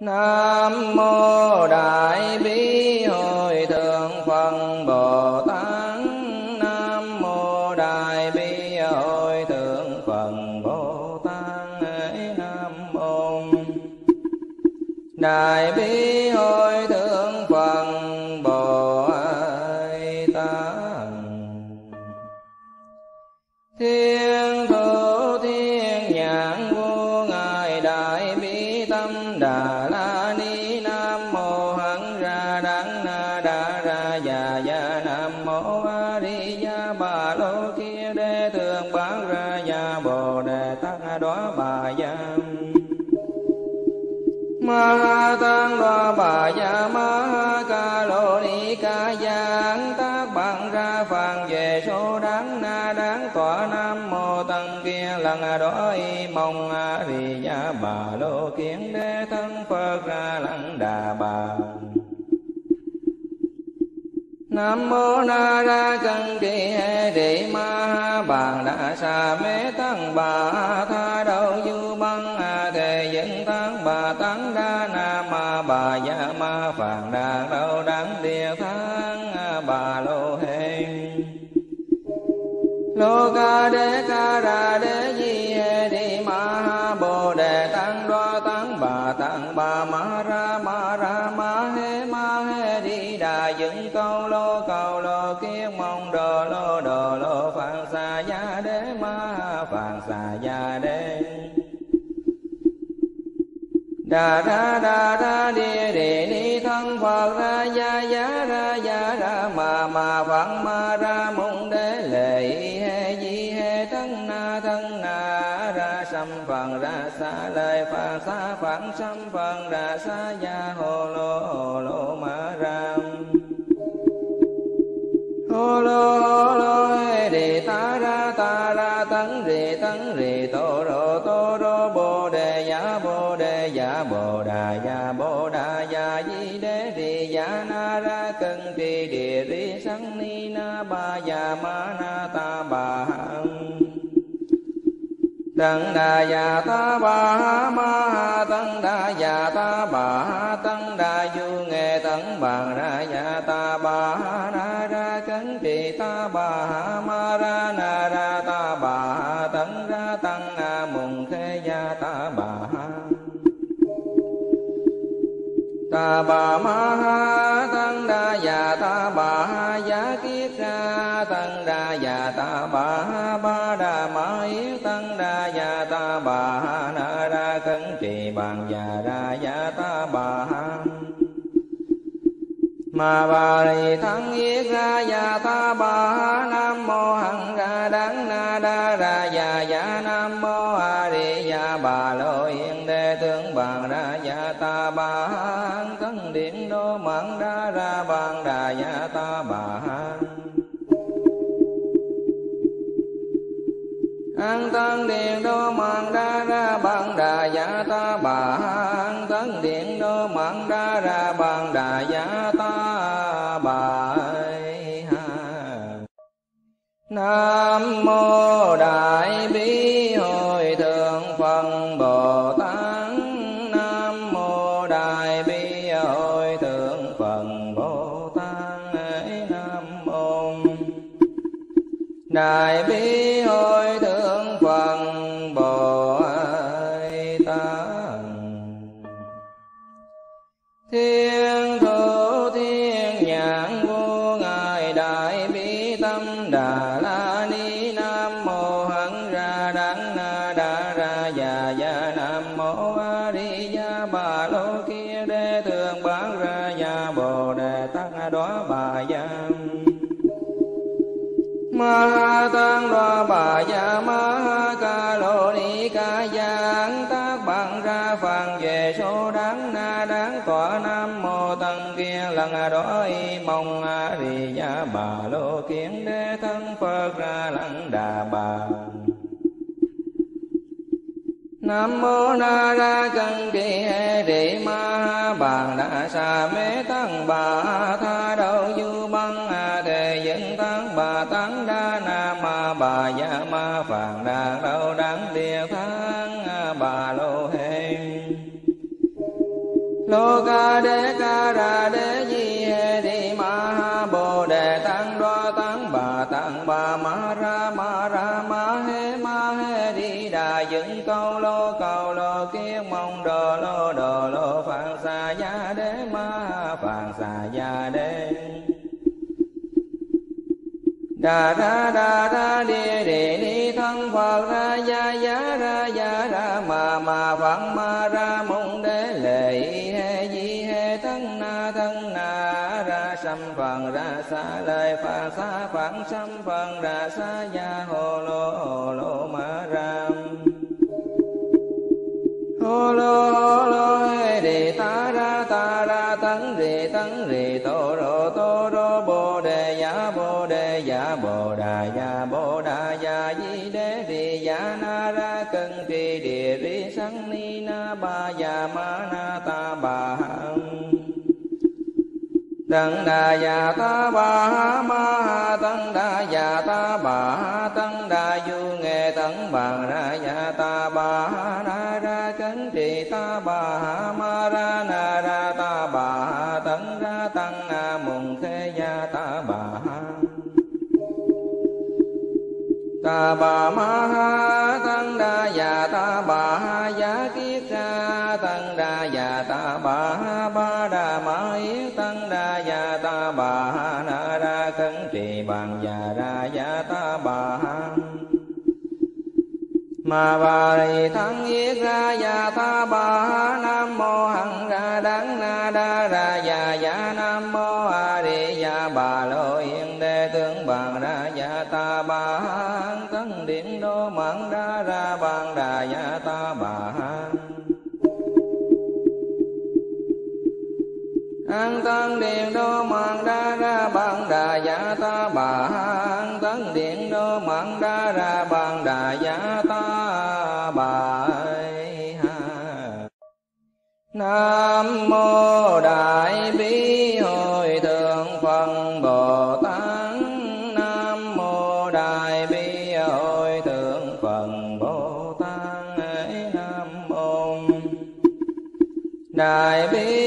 Nam mô Đại Bi Hội kiến đế thân phật ra lăng đà bà. Nam mô Na Ra chân Kỳ Hệ Địa Ma bà đa Sa Mê Tăng Bà Tha Đầu Du Băng A Thề Dân Tăng Bà Tăng Đa Na Ma Bà Gia Ma phạn đa đâu Đắng Địa tháng Bà Lô Hê Lô Ca đê Ca Ra đê Di Đà ra đà ra đi đề ni thân Phật ra gia ya ra gia ra mà mà Phật ma ra mong đế lệ he di he thân na thân na ra sâm phần ra xa lời phật xa phật sâm phần ra xa gia hồ lô hồ lô đà di đế rì dạ na ra cân trì địa ri sanh ni na ba giả ma na ta bà Tăng đà già ta bà ma tăng đà già ta bà tăng đà du nghệ tăng bằng ra già ta bà na ra cấn trì ta bà ma ra ta bà ma ha tăng đa già ta bà ha giá kiết ra tăng đa già ta bà ha ba đà ma yết tăng đa già ta bà ha na ra khấn trì bằng già ra già ta bà ha mà bà rì thắng yết ra già ta bà ha nam mô hằng ra đắng na đa ra già già nam mô a di già bà lô yên đề tướng bằng ra già ta bà ha điện đô mạng đa ra bàn đà già ta bà. An tăng điện đô mạng đa ra bằng đà già ta bà. An tăng điện đô mạng đa ra bằng đà già ta bà. Nam mô Đại Bi Đại Bi. Bà ya ma ha ca lô ni ca giang tác bằng ra phàn về số đáng na đáng tọa nam mô tăng kia lần đó y mong a di gia bà lô kiến đế thân phật ra lăng đà bà Nam mô Na Ra Cân Kỳ hê Địa Ma Bà Bàn Đà Sa Mê Tăng Bà Tha đâu Du Băng Bà Tăng Đa Na Ma Bà dạ Ma Phàn Đà đâu Đắng Địa thắng à, Bà Lô Hê lô ca đế ca ra đế di hê đi ma ha, bồ đề tăng đoa tăng bà tăng bà ma đà ra đà ra địa đề ni thân phật ra gia ya ra gia ra ma ma phật ma ra mong đế lệ he di he thân na thân na ra sam phần ra sa lời phật sa phật sam phần ra sa gia hồ lô hồ lô ma ram hồ lô hồ lô he đề ta ra ta ra tấn rì tấn rì tô rô tô rô ya bồ đà ya bồ đà ya di đế đi ya na ra cân trì địa ri sanh ni na ba ya ma na ta bà hằng Tăng đà già ta bà ha ma ha tăng đà già ta bà ha tăng đà du nghệ tân bà ra già ta bà ha na ra cấn trì ta bà ha ma ra bà ma ha tăng đa già ta bà ha giá kiết ra tăng đa già ta bà ha ba đà ma yết tăng đa già ta bà ha na ra khấn trì bằng già ra già ta bà ha ma bà rì thắng yết ra già ta bà ha nam mô hằng ra đắng na đa ra già già nam mô a di già bà lô yết đế tướng bàn ra dạ ta bà tấn điện đô mạng đa ra bàn đà dạ ta bà an tân điện đô mạng đa ra bàn đà dạ ta bà an tân điện đô mạng đa ra bàn đà dạ ta bà nam mô đại bi đại bi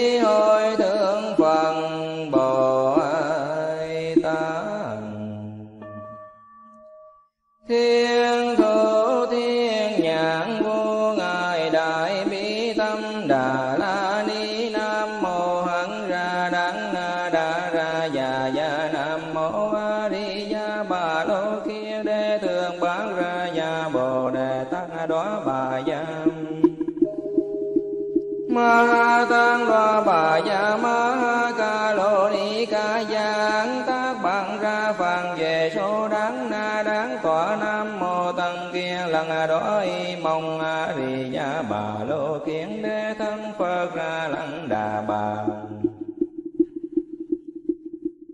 ya ma ha ca lô ni ca giang. Tác bằng ra phàn về số đáng na đáng. Tọa nam mô tăng kia lần đói mong a di ya bà lô kiến đế thân phật ra lăng đà bà.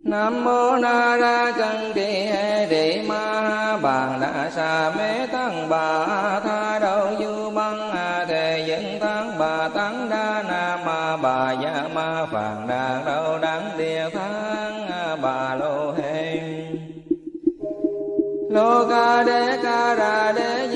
Nam mô Na Ra Cân Kỳ Hệ Ma bà Bàn Đà Sa Mê Tăng Bà Tha Đâu Du Bà Ya Ma Phàn Đà Đâu đáng Địa tháng Bà Lô Hê Lô Ca đê Ca Ra đê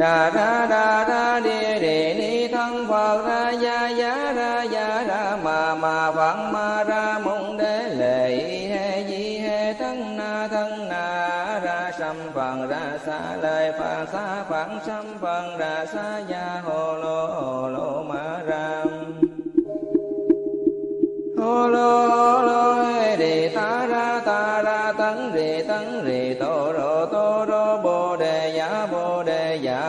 đà ra đà ra đi địa ni thân phật ra gia ya ra gia ra ma ma phật ma ra mong đế lệ he di he thân na thân na ra sam phật ra sa lời phật sa phật sam phật ra sa gia hồ lô hồ lô ma ram hồ lô hồ lô hê đề ta ra ta ra tấn rì tấn rì tô rô tô rô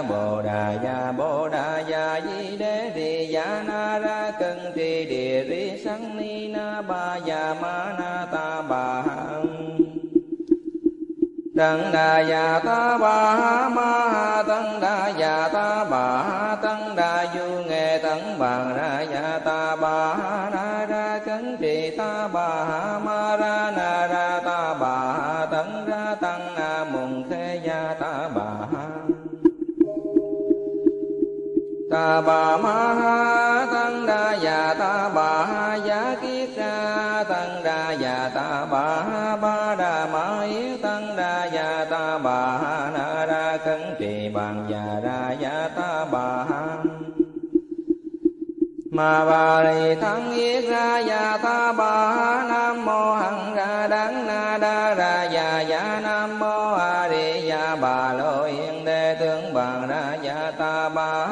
bồ đà ya bồ đà ya di đế rì ya na ra cân trì địa ri sanh ni na ba ya ma na ta bà Tăng đà già ta bà ma tăng đà già ta bà tăng đà du nghệ tăng bàn ra già ta bà na ra cấn trì ta bà ma ra na ra bà ma ha tăng đa già ta bà ha giá kiết ra tăng đa già ta bà ha ba đà ma yết tăng đa già ta bà ha na ra cấn trì bàn già ra già ta bà ha ma bà lì thắng yết ra già ta bà ha nam mô hằng ra đắng na đa ra già già nam mô a di đà bà lô ta bà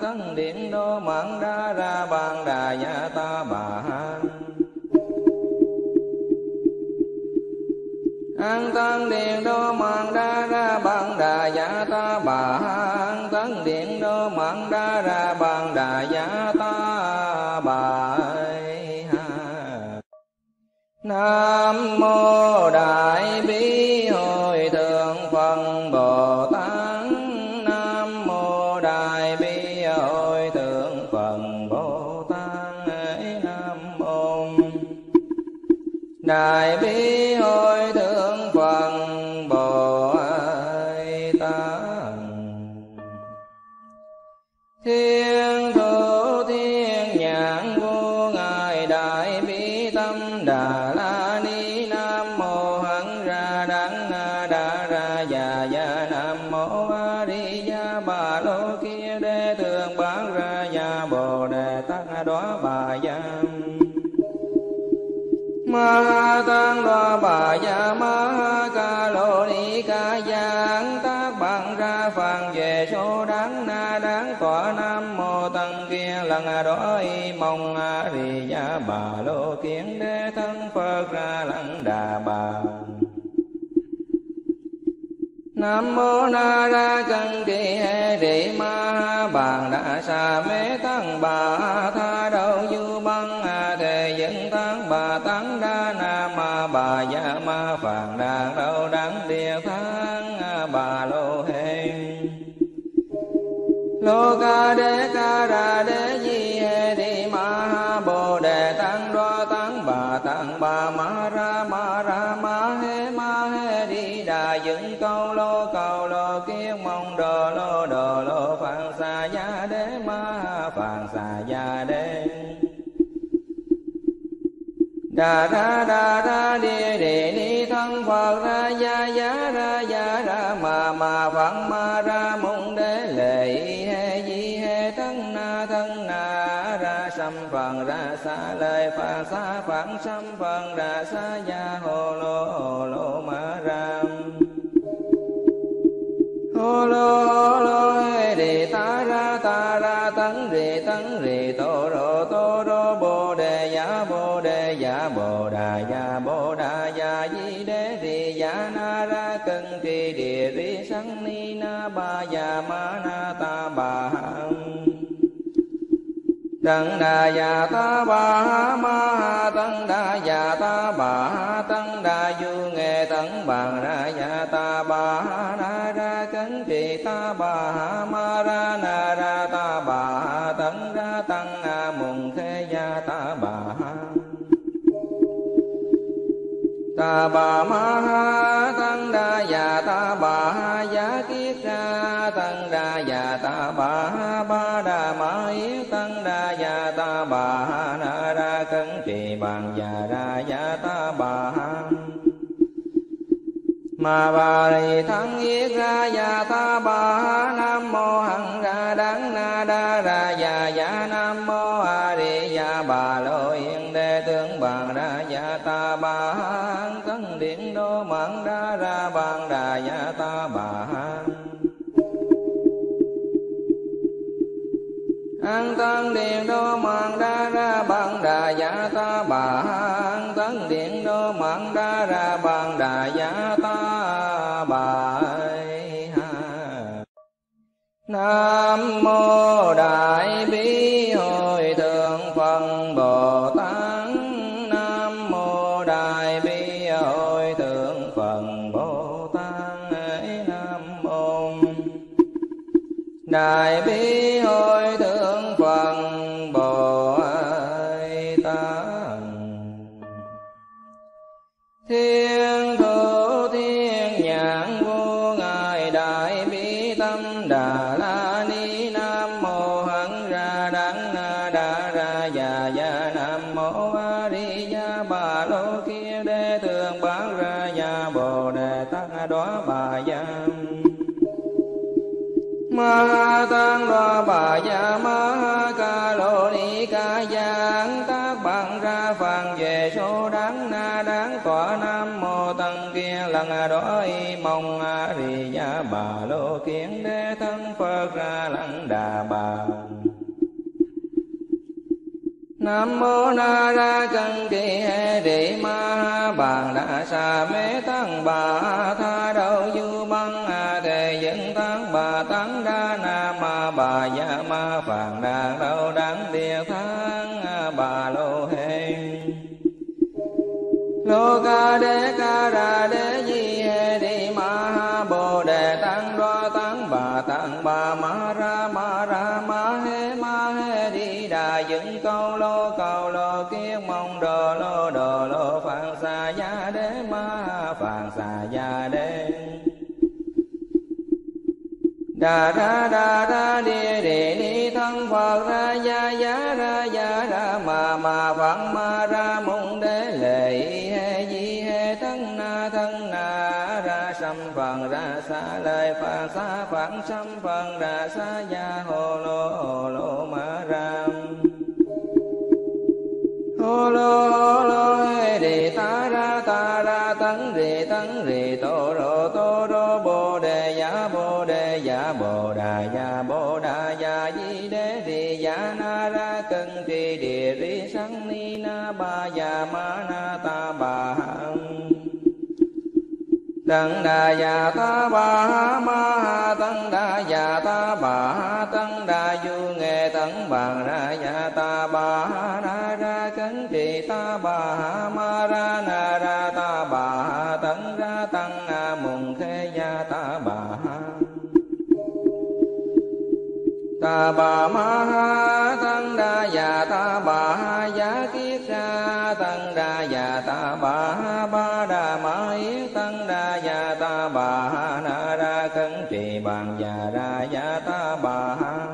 thân điện đô mạng đa ra bàn đà nhà ta bà an tăng điện đô mạng đa ra bàn đà nhà ta bà an tăng điện đô mạng đa ra bàn đà nhà ta bà nam mô đại bi đại bi hồi thượng phật bồ tát thiên thủ thiên nhãn vô ngài đại bi tâm đà la ni nam mô hẳn ra đắng đa ra già già nam mô a di ma tăng đoa bà gia ma ca lô ni ca giang tác bằng ra phàn về số đáng na đáng tọa nam mô tăng kia lần đó y mong a di gia bà lô kiến đế thân phật ra lăng đà bà Nam mô Na Ra Cân Kỳ Hệ Địa Ma Bàn đã Sa Mê Tăng Bà Tha đâu Du Tăng Đa Na Ma Bà Gia Ma Phàn đà đâu Đắng Địa tháng Bà Lô Hê Lô Ca Đế Ca Ra Đế Di hê Địa Ma ha Bồ Đề Tăng Đoa Tăng Bà Tăng Bà Ma Đà ra đà ra đi đề ni thân Phật ra gia ya ra gia ra mà mà Phật ma ra mong đế lệ he di he thân na thân na ra sâm phần ra xa lời phật xa phật sâm phần ra xa gia hồ lô hồ lô ma ra. Hồ lô hồ lô e đề ta ra ta ra tấn rì tấn rì tô rô tô rô bồ đà giả bồ đà giả di đế thì giả na ra cân kỳ địa ri sanh ni na ba giả ma na ta bà Tăng đà già ta bà ma tăng đà già ta bà tăng đà du nghệ tăng bằng ra già ta bà na ra cấn trì ta bà ma ra na ra bà ma ha tăng đa già ta bà ha giá kiết ra tăng đa già ta bà ha ba đà ma yết tăng đa già ta bà ha na ra cấn trì bàn già ra già ta bà ha mà bà lì thắng yết ra già ta bà ha nam mô hằng ra đắng na đa ra già già nam mô a di già bà lô yên đề tướng bàn ra già ta bà ha tấn điện đô mạng đa ra bàn đà già ta bà. An tăng điện đô mạng đa ra bàn đà giả ta bà. An tăng điện đô mạng đa ra bàn đà giả ta bà. Nam mô đại bi đại bi bà gia ma ca lô ni ca giang. Tác bằng ra phàn về số đáng na đáng. Tọa nam mô tăng kia lần đói mong a di gia. Bà lô kiến đế thân phật ra lăng đà bà Nam mô Na Ra Cân Kỳ Hệ Địa Ma Ha Bàn. Đà Sa Mê Tăng Bà Tha Đâu Du Băng A thề dẫn Tăng Bà Tăng Đa Ma Bà Gia Ma phàn Đàn Đâu đáng Địa tháng à, Bà Lô Hê Lô Ca Đế Ca Ra Đế Di hê đi Ma Ha Bồ Đề Tăng Đoa Tăng Bà Tăng Bà Ma Ra Ma Ra Ma Hê Ma Hê Đi Đà Dựng Câu Lô cầu Lô Kiết Mong Đồ Lô Đồ Lô Đà ra đà ra đi đề ni thân Phật ra gia ya ra gia ra mà mà Phật ma ra mong đế lệ he di he thân na thân na ra sâm phần ra xa lời phật xa phật sâm phần ra xa gia hồ lô hồ lô na ba già ma na ta bà hằng. Tăng đà già ta bà ma tăng đà già ta bà tăng đà du nghệ tăng bàn ra già ta bà na ra cấn trì ta bà ma ra na ra ta bà tăng ra tăng na mùng khê gia ta bà ta bà ma tăng đa già ta bà giá kiết già ta bà ha ba đà ma yết tăng đa già ta bà ha na ra cấn trì bàn già ra già ta bà. Ha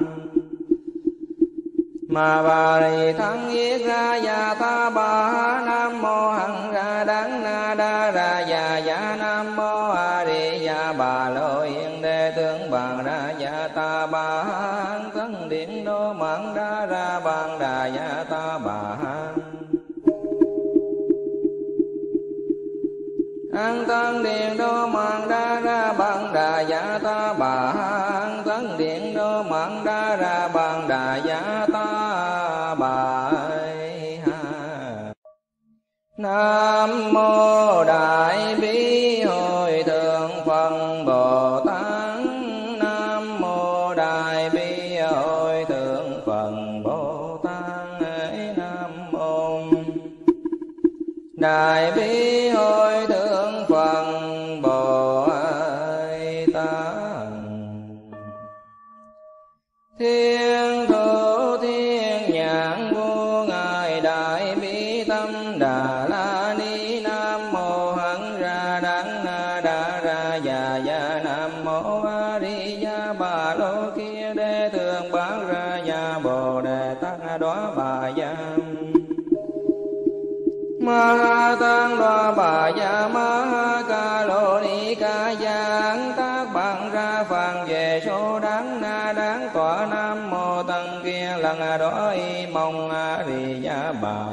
mà bà rì thắng yết ra già ta bà ha nam mô hằng ra đắng na đa ra già già nam mô a di già bà lô yên đề tướng bàn ra già ta bà. Ha thân điện đô mạng đa ra bàn đà già ta bà. An tân điện đô mạng đa ra bằng đà giả ta bà an tân điện đô mạng đa ra bằng đà giả ta bà nam mô đại bi hồi thượng phật bồ tát. Nam mô đại bi hồi thượng phật bồ tát. Nam mô đại bi hồi thượng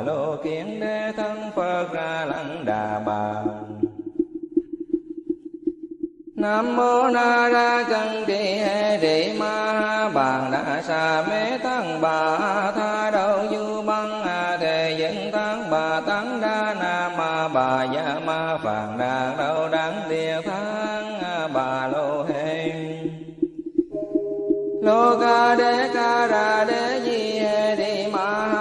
lô kiến đế thân phật ra lăng đà bà Nam mô Na Ra Cân đi hê Địa Ma Ha Bàn Đà Sa Mê Tăng Bà Tha Đâu Du Băng A thề Dân Tăng Bà Tăng Đa Na Ma Bà ya Ma Phạn Đà Đâu Đắng Địa tháng Bà Lô Hê. Lô Ca Đế Ca Ra Đế Di hê Địa Ma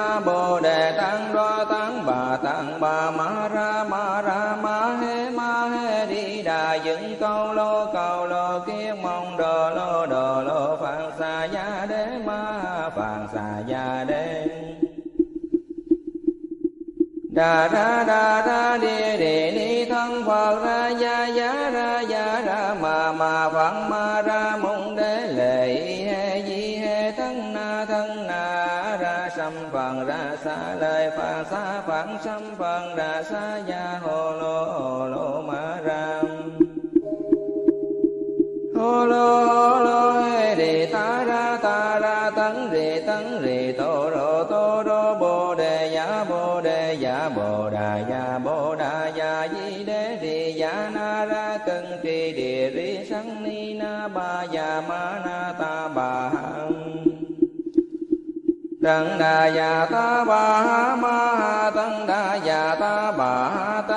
Đà ra đà ra địa đề ni thân Phật ra gia giá ra gia ra mà mà Phật ma ra mong đế lệ he di he thân na thân na ra sâm phật ra xa lời phật xa phật sâm phật ra xa gia hồ lô hồ lô ma ra. Hồ lô hồ lô hê đề ta ra ta ra tấn rì tấn rì tô rô tô rô bồ bồ đề ya bồ đà ya bồ đà ya di đế rì ya na ra cân trì địa ri sanh ni na ba ya ma na ta bà Tăng đà già ta bà ma tăng đà già ta bà ta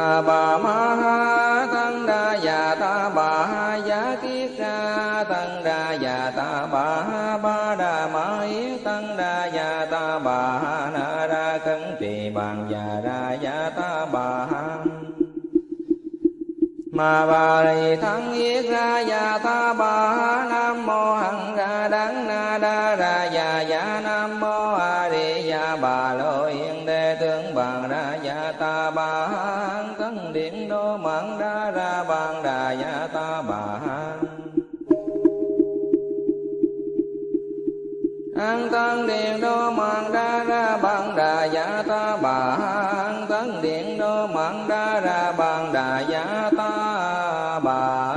ta bà ma ha, tăng đa già ta bà ha giá kiết ra, tăng đa già ta bà ha ba đà ma yết tăng đa già ta bà ha na ra cấn trì bàn già ra già ta bà ha. Ma bà rì thắng yết ra già ta bà ha, nam mô hằng ra đắng na đa ra già già nam mô a di già bà lô yên đề tướng bằng ra già ta bà ha mạng đa ra bàn đà già ta bà an tân điện đô mạng đa ra bàn đà giả ta bà an tân điện đô mạng đa ra bàn đà giả ta bà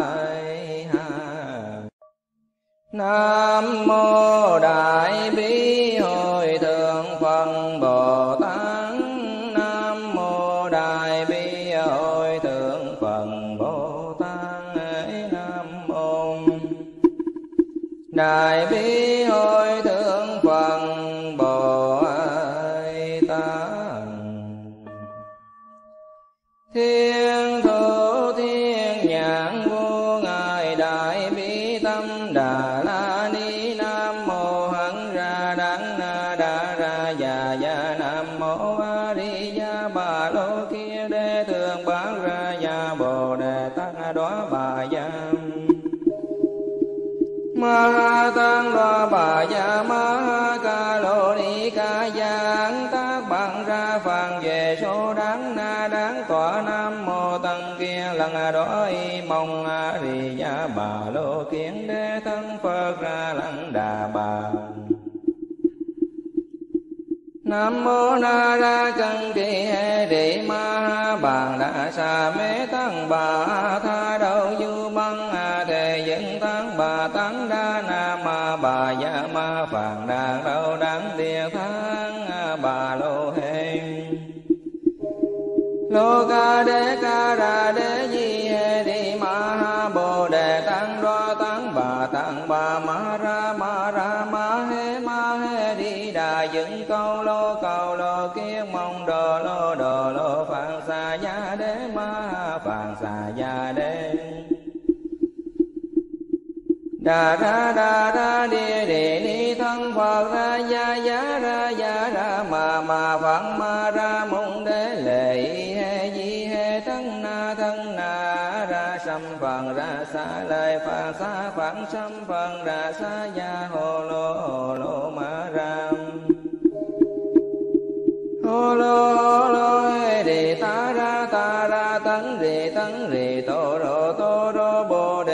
nam mô đại bi đại bi bà ma ca lô ni ca giang tác bằng ra phàn về số đáng na đáng. Tọa nam mô tăng kia lần đói, mong a di gia bà lô kiến đế thân phật ra lăng đà bà. Nam mô Na Ra Cân Trì Hệ Địa Ma bà Bàn Đà Sa Mê Tăng Bà Tha đâu Du giá Ma Phàn Đàn đau Đắng Địa tháng Bà Lô Hê Lô Ca đê Ca Ra đê Di Đà ra đà ra đi đề ni thân Phật ra gia giá ra gia ra mà mà Phật ma ra mong đế lệ he di he thân na thân na ra sâm phần ra xa lời phật xa phật sâm phần ra xa gia hồ lô hồ lô ma ra. Hồ lô hồ lô he đề ta ra ta ra tấn rì tấn rì tô rô tô rô bồ đề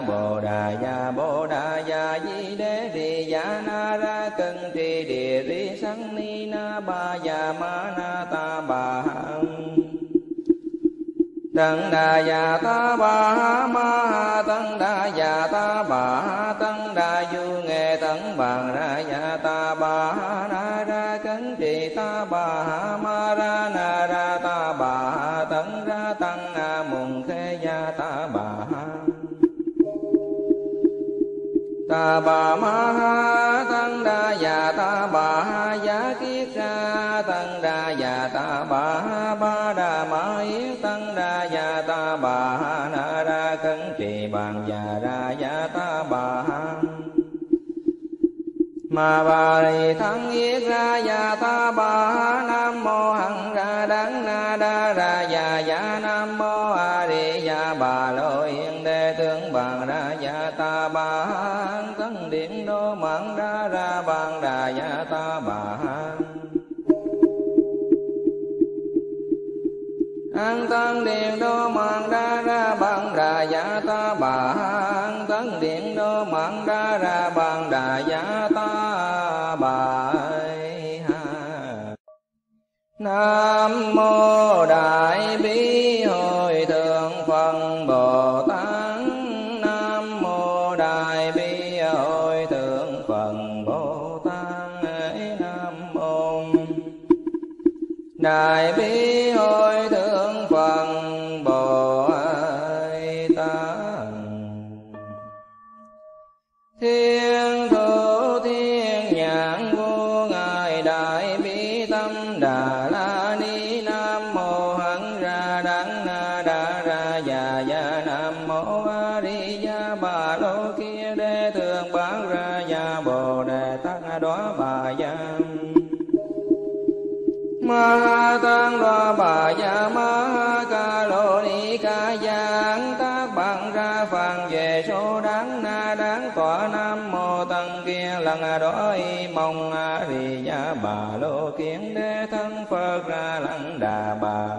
bồ đà ya bồ đà ya di đế thì ya na ra cân trì địa ri sanh ni na ba ya ma na ta bà Tăng đà già ta bà ma tăng đà già ta bà tăng đà du nghệ tăng bằng ra già ta bà na ra cấn trì ta bà ta bà ma ha tăng đa già ta bà ha giá kiết ra tăng đa già ta bà ha ba đà ma yết tăng đa già ta bà ha na ra cấn trì bàn già ra già ta bà ha mà bà rì thắng yết ra già ta bà ha nam mô hằng ra đắng na đa ra già già nam mô a di già bà lô yên đề tướng bằng ra già ta bà ha đô mạng đa ra bàn đà già ta bà an tăng điện đô mạng đa ra bàn đà giả ta bà an tăng điện đô mạng đa ra bàn đà giả ta bà Nam mô Đại Bi Đại Bi thân ra lăng đà bà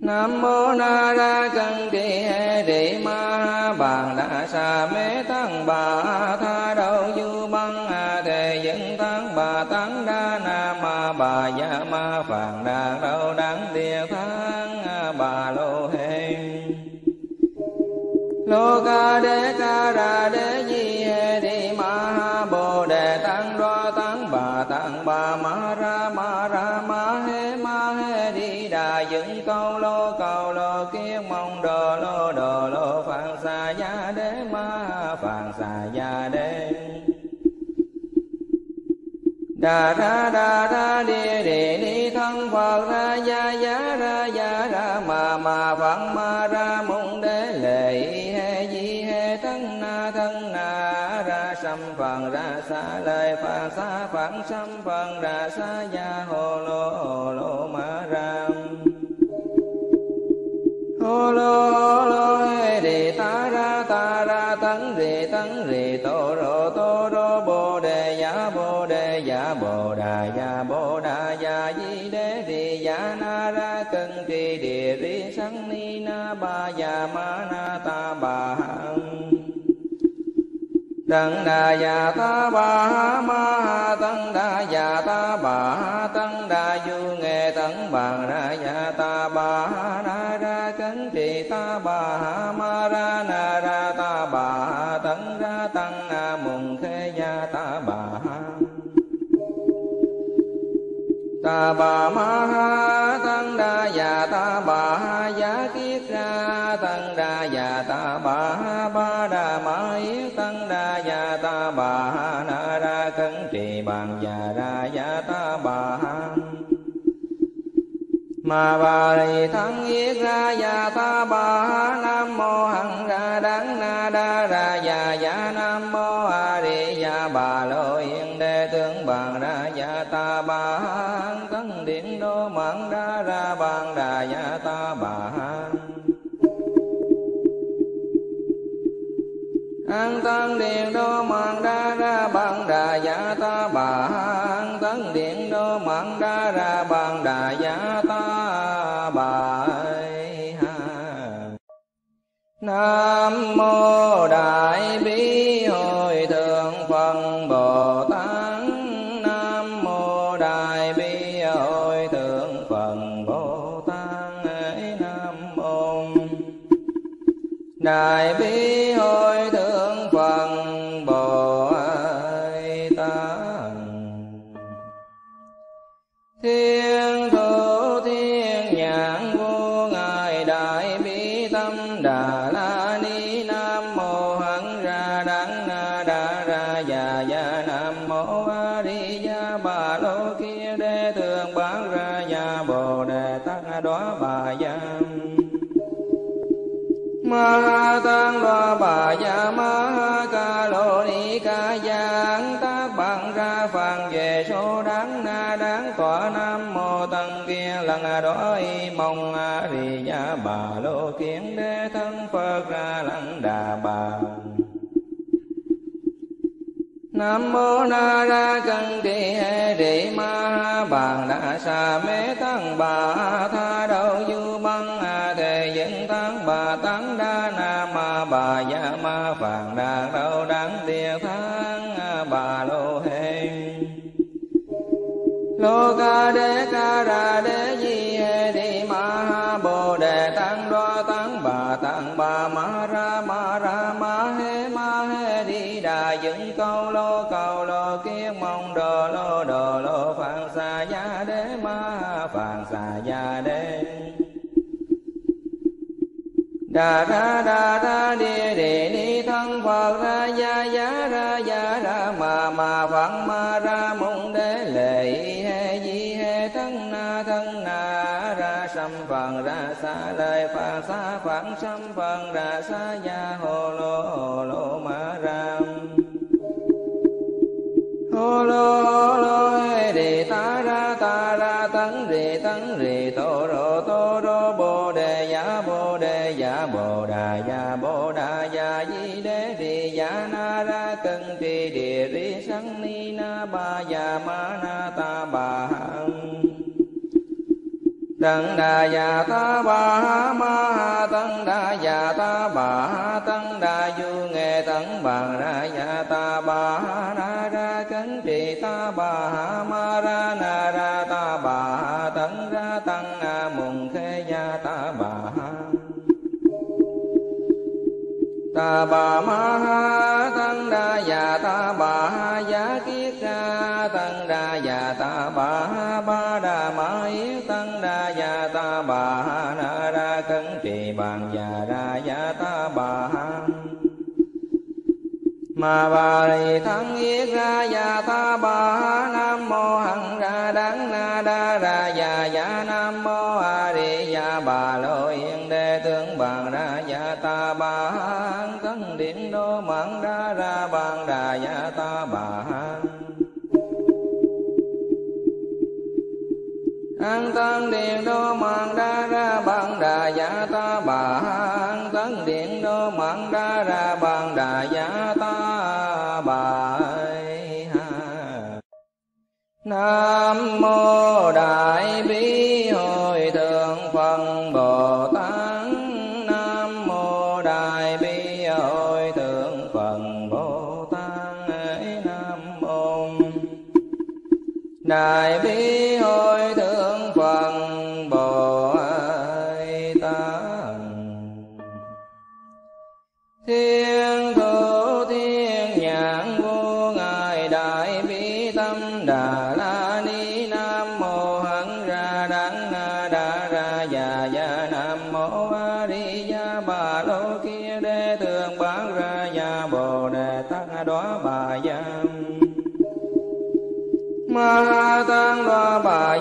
Nam mô Na Ra Cân Kỳ hê Địa Ma Bàn. Đa Sa Mê Tăng Bà Tha Đầu Du Băng. A Thề Dân Tăng Bà Tăng Đa Na Ma Bà dạ Ma Phàn Đà đâu đáng Địa tháng Bà Lô Hê Lô Ca đê Ca Ra đê Đà ra đà ra đi đề ni thân Phật ra gia ya ra gia ra mà mà Phật ma ra mong đế lệ he di he thân na thân na ra sam phần ra xa lời phật xa phật sam phần ra xa gia hồ lô hồ lô ma ra. Hồ lô hồ lô he đi ta ra ta ra tấn rì tấn rì tô rô Tăng đà già ta bà ma tăng đà già ta bà tăng đà du nghệ tăng bàn ra già ta bà na ra cấn trì ta bà ma ra na ra ta bà tăng ra tăng a mùng khê gia ta bà ta bà ma ha, tăng đa già ta bà mà bà rì thân yết ra già ta bà nam mô hằng ra đắng na đa ra già già nam mô a di già bà lô yên đề tướng bàn ra già ta bà thân điện đô mạng đa ra bàn đà già ta bà tăng điện đô mạng đa ra bằng đà giả ta bà an tăng điện đô mạng đa ra bằng đà giả ta bà Nam mô Đại Bi hồi Thượng Phật Bồ Tát. Nam mô Đại Bi hồi Thượng Phật Bồ Tát. Nam mô Đại Bi hồi Thượng Ma tăng loa bà ya ma ca lô ni ca giang tác bằng ra phàn về số đáng na đáng tọa nam mô tăng kia lần đói mong a di gia bà lô kiến đế thân phật ra lăng đà bà nam mô na ra cân kỳ hệ rị ma bàn đa sa mê tăng bà tha đâu du băng a thề dẫn tăng bà tăng bà ya ma phàn đà đâu đáng địa tháng bà lô hê. Lô ca đê ca ra đê đà ra đà ra đi đề ni thân phật ra gia giá ra gia ra, ma ma phật ma, ra mong đế, lệ he, di, he thân na thân na, ra sam phần ra xa lời phật xa phạn sam phần ra xa gia hồ lô hồ lô, ma ram hồ lô ba ya ma na ta bà Tăng đà già ta bà ma tăng đà già ta bà tăng đà du nghệ tăng bà ra già ta bà na ra cánh trì ta bà ma ra na ra ta bà tăng ra tăng na mùng khê gia ta bà ta bà ma tăng đa già ta bà giá kiết mà bà rì thắng yết ra già ta bà nam mô hằng ra đắng na đa ra già già dạ nam mô a di già bà lô yên đề tướng bàn ra già ta bà thân điện đô mạng ra ra bàn đà già ta bà an tân điện đô mạng đa ra bằng đà giả ta bà an tân điện đô mạng đa ra bằng đà giả ta bà ha. Nam mô đại bi hồi thượng phật bồ tát. Nam mô đại bi hồi thượng phật bồ tát. Nam mô đại bi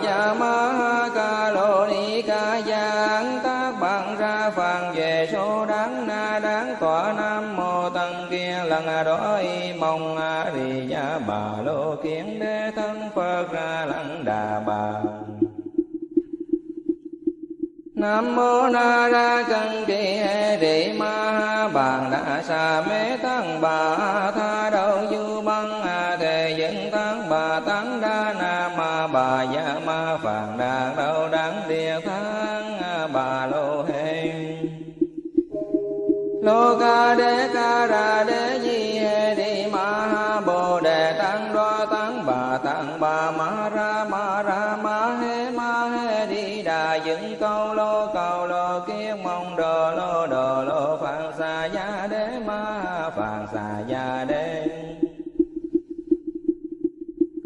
gia ma ca lô ni ca giang tác bằng ra phàn về số đáng na đáng tọa nam mô tăng kia lần đó y mong a di gia bà lô kiến đế thân phật ra lăng đà bà Nam mô Na Ra Cân Trì Hệ Rị Ma Ha Bàn đa Sa Mê Tăng Bà Tha Đâu Du Băng A Thề Dân Tăng Bà Tăng Đa Na Bà gia Ma Phạn Đà Đâu đáng Địa tháng Bà Lô Hê Lô ca đê ca ra đê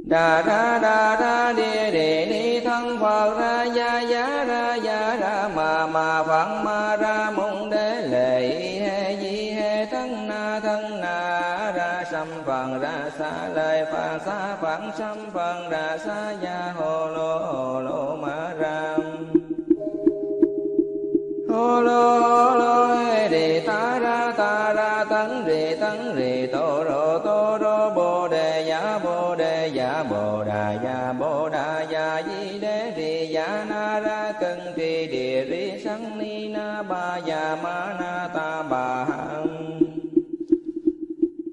đà ra đà ra, đi đề ni thân phật ra, gia, giá ra gia ra, mà mà phật ma ra mong đế lệ he, di, he, thân na thân na ra sâm phần ra, xa lời phật xa phật sâm phần ra, xa, gia, hồ, lô hồ, lô. Ma na ta bà hằng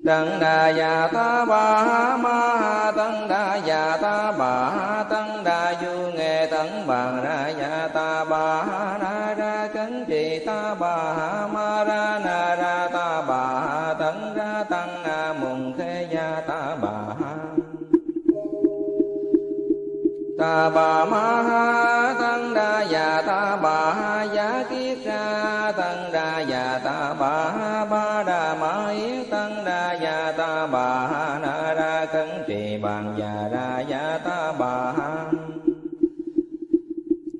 Tăng đà già ta bà ma tăng đà già ta bà tăng đà du nghe tấn bà ra già ta bà ha na ra cấn trì ta bà ma ra na ra ta bà tăng tấn ra tăng na mùng khê gia ta bà ta bà ma ha tăng đa già ta bà giá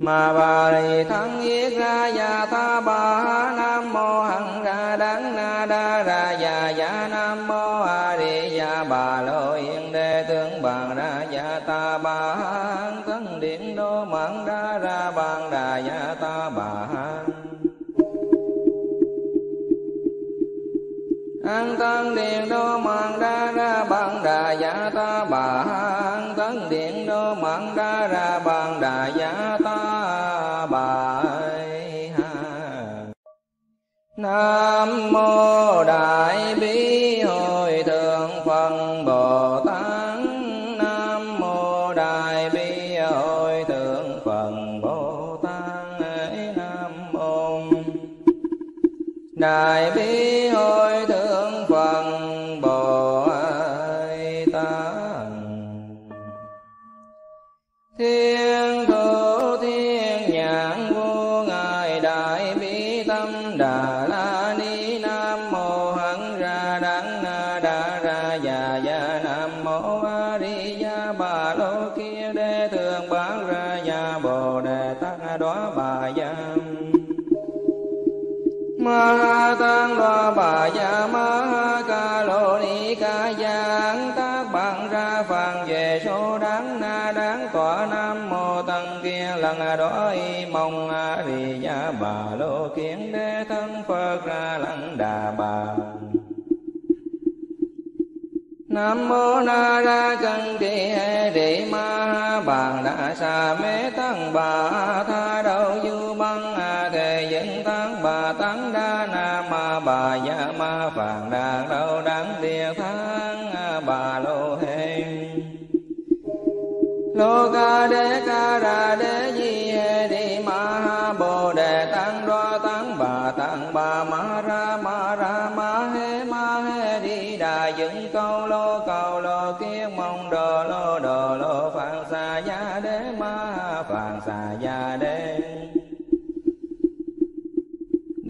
ma bà rì thân yết ra già ta bà nam mô hằng ra đắng na đa ra già già nam mô a di già bà lô yên đề tướng bàn ra già ta bà tấn điện đô mạng đa ra bằng đà giả ta bà an tấn điện đô mạng đa ra bằng đà giả ta bà nam mô đại bi hồi thượng phật bồ tát. Nam mô đại bi hồi thượng phật bồ tát. Nam mô đại bi thiên thủ thiên nhãn vô ngài đại bi tâm đà la ni nam mô hằng ra đắng na đa ra già già nam mô a di đà bà lô kia đê thường bán ra già bồ đề tát đó bà giam ma tăng đó bà ya ma đó y mong a di đà bà lô kiến đế thân phật ra lăng đà bà. Nam mô Na Ra Cân đi hê Trì Ma bà Bàn Đà Sa Mê Tăng Bà Tha Đầu Du Băng A Thề Dân Tăng Bà Tăng Đa Na Ma Bà Ya Ma Phạn Đà đâu Đắng Địa tháng Bà Lô Hê Lô Ca đê Ca Ra đê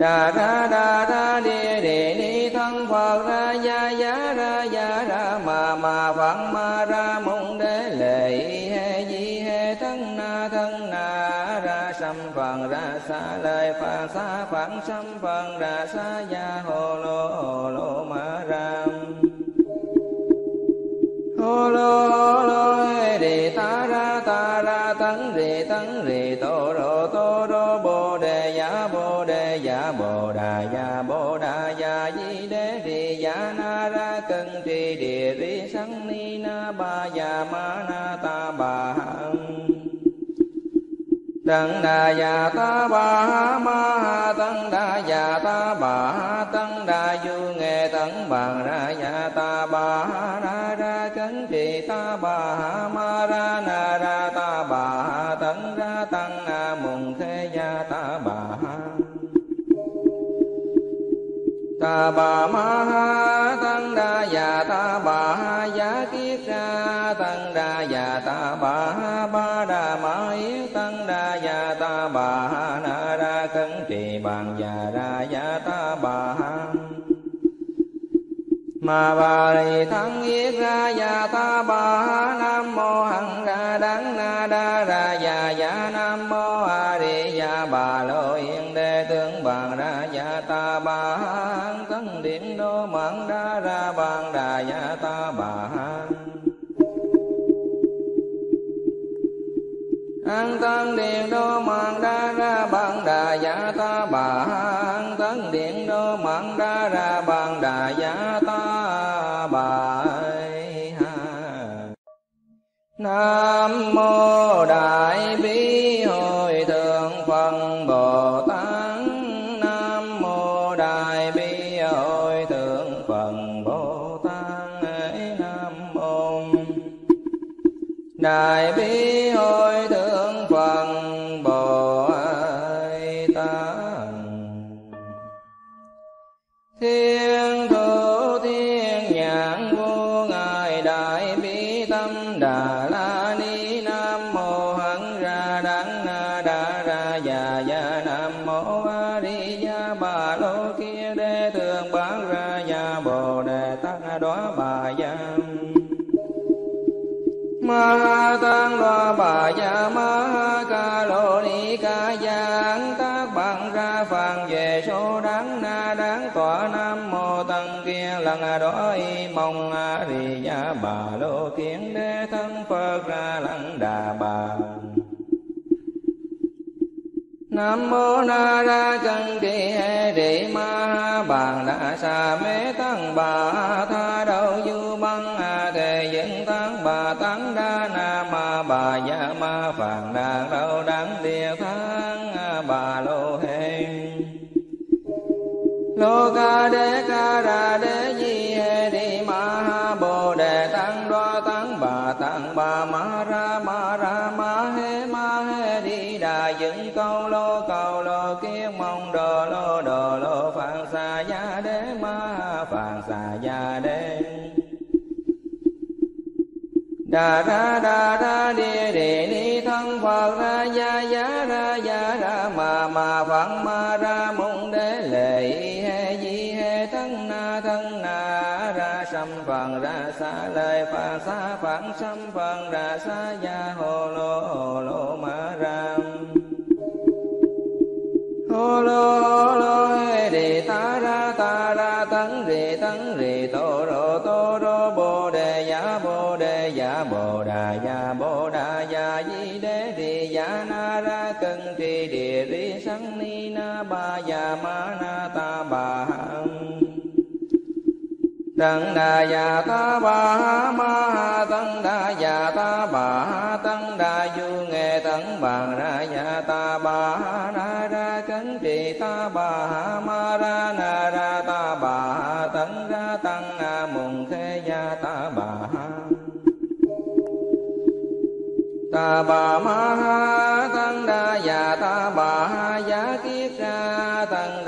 đà ra đà ra đi đề ni thân phật ra gia ya ra gia ra mà mà phật ma ra mong đế lệ he di he thân na thân na ra sam phần ra xa lời phật xa phạn sam phần ra xa gia hồ lô hồ lô ma ram hồ lô ma na ta bà Tăng đà già ta bà ma tăng đà già ta bà tăng đà du nghệ tăng bằng ra già ta bà ra ra chánh trì ta bà ma ra na ra ta bà tăng ra tăng na mùng khê gia ta bà bà ma ha tăng đa già ta bà ha giá kiết ra tăng đa già ta bà ha ba đà ma yết tăng đa già ta bà ha na ra cấn trì bàn già ra già ta bà ha mà bà rì thắng yết ra già ta bà ha nam mô hằng ra đắng na đa ra già già nam mô a di đà bà lô ta bà ha tấn điện đô mạng đa ra bàn đà già ta bà ha an tăng điện đô mạng đa ra bằng đà giả ta bà an tăng điện đô mạng đa ra bằng đà giả ta bà nam mô đại bi đại bi đói mong a di gia bà lô kiến đế thân phật ra lăng đà bà. Nam mô Na Ra chân Kỳ Hệ Địa Ma Bàn na Sa Mê Tăng Bà Tha Đầu Du Băng A Thề Dân Tăng Bà Tăng Đa Na Ma Bà Gia Ma Phạn Đàn Đâu đáng Địa tháng Bà Lô Hê Lô Ca Đế Ca Ra Đế Di hê ni Ma ha Bồ Đề Tăng Đoa Tăng Bà Tăng Bà Ma Ra Ma Ra Ma Hê Ma Hê Đi Đà Dựng Câu Lô cầu Lô Kiết Mong Đồ Lô Đồ Lô Phạn Xà Gia Đế Ma Phạn Xà Gia Đế. Đà ra đà ra đi đi ni thân Phật ra gia gia ra gia ra mà mà Phật ma ra mong sa phạn sam phạn đà sa ra gia hồ lô hồ lô ma ram hồ lô hồ lô đề ta ra ta ra, tấn rì tấn rì, tô rô tô rô, bồ đề giả bồ đề giả bồ đà giả bồ đà giả di đế đi giả na ra, cân trì, địa ri sanh ni na ba giả ma na ta bà ha Tăng đà già ta bà ma tăng đà già ta bà tăng đà du nghe tăng bàn ra già ta bà na ra cấn trì ta bà ma ra na ra ta bà tăng ra tăng na mùng thế gia ta bà ta bà ma tăng đa già ta bà giá kiết ra tăng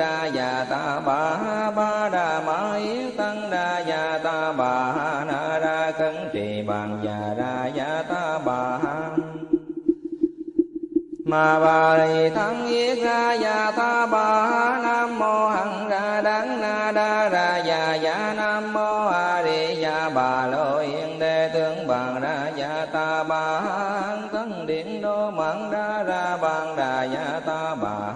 mà bà rì thắng yết ra già ta bà nam mô hằng ra đắng na đa ra già già nam mô a di già bà. Lô yên đề tướng bàn ra già ta bà thân tấn điện đô mặn đa ra bàn đà già ta bà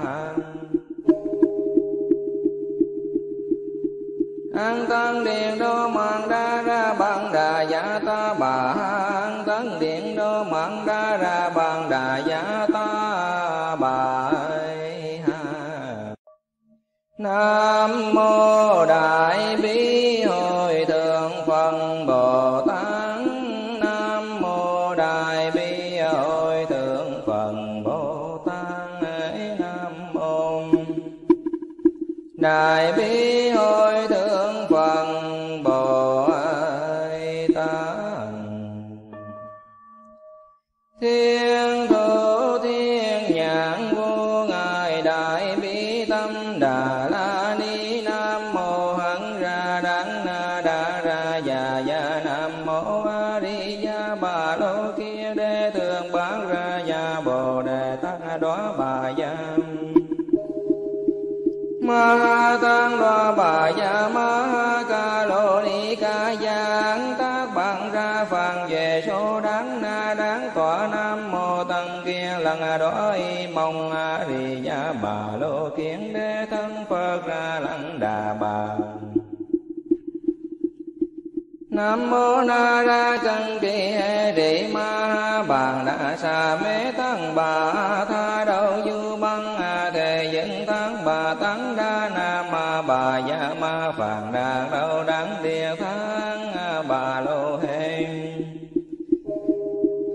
an tăng điện đô mạng đa ra bằng đà giả ta bà. An tấn điện đô mạng đa ra bằng đà giả ta bà. Nam mô đại bi hồi thượng phật bồ tát. Nam mô đại bi hồi thượng phật bồ tát. Nam mô đại bi đà Nam mô Na Ra chân Kỳ Hệ Địa Ma Bàn đa Sa Mê Tăng Bà Tha Đầu Du Băng A Thề Dân Tăng Bà Tăng Đa Na Ma Bà dạ Ma Phạn Đà Đâu Đắng Địa tháng Bà Lô Hê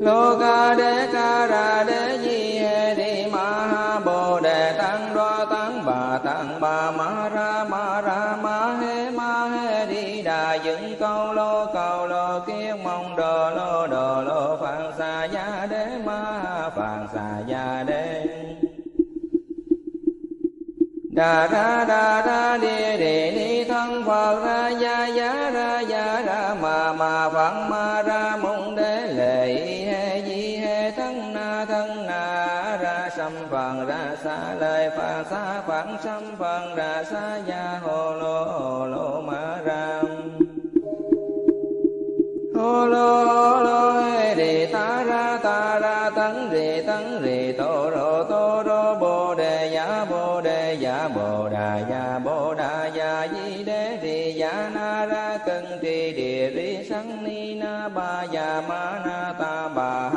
Lô Ca đê Ca Ra đê đà ra đà ra đi đi ni thân phật ra gia ya ra gia ra ma ma phật ma ra mong đế lệ he di he thân na thân na ra sâm phật ra xa lời phật xa phật sâm phật ra xa gia hồ lô hồ lô ma ra hồ hồ lô đế rì na ra cân trì địa ri sanh ni na ba ya ma na ta bà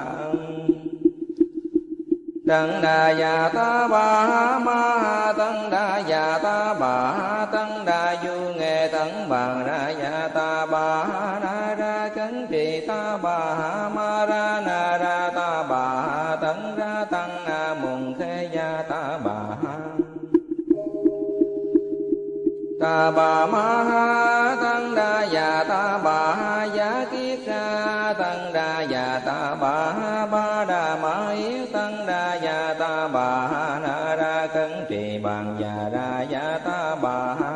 tăng đà già ta bà ma tăng đà già ta bà tăng đà du nghệ tăng bằng ra già ta bà na ra ra cấn trì ta bà ma ra ta bà ma ha tăng đa già ta bà ha giá kiết ra tăng đa già ta bà ha ba đà ma yếu tăng đa già ta bà ha na ra cấn trì bằng già ra già ta bà ha